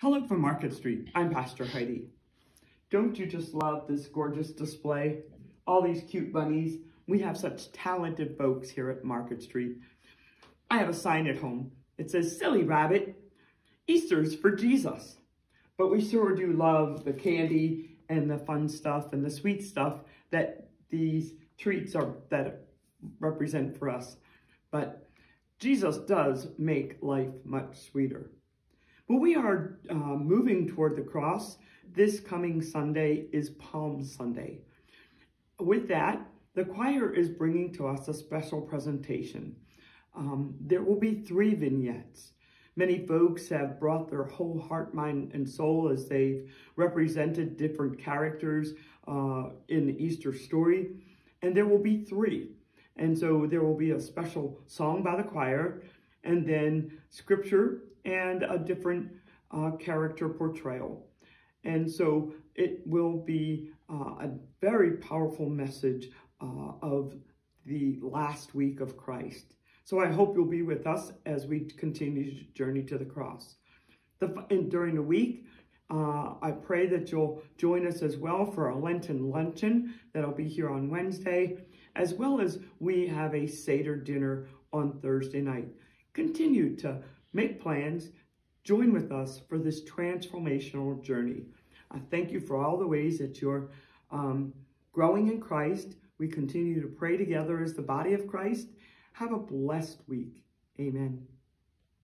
Hello from Market Street. I'm Pastor Heidi. Don't you just love this gorgeous display? All these cute bunnies. We have such talented folks here at Market Street. I have a sign at home. It says, Silly Rabbit, Easter's for Jesus. But we sure do love the candy and the fun stuff and the sweet stuff that these treats are that represent for us. But Jesus does make life much sweeter. Well, we are uh, moving toward the cross. This coming Sunday is Palm Sunday. With that, the choir is bringing to us a special presentation. Um, there will be three vignettes. Many folks have brought their whole heart, mind, and soul as they've represented different characters uh, in the Easter story. And there will be three. And so there will be a special song by the choir, and then scripture and a different uh, character portrayal. And so it will be uh, a very powerful message uh, of the last week of Christ. So I hope you'll be with us as we continue to journey to the cross. The, and during the week, uh, I pray that you'll join us as well for a Lenten luncheon that'll be here on Wednesday, as well as we have a Seder dinner on Thursday night. Continue to make plans, join with us for this transformational journey. I thank you for all the ways that you're um, growing in Christ. We continue to pray together as the body of Christ. Have a blessed week. Amen.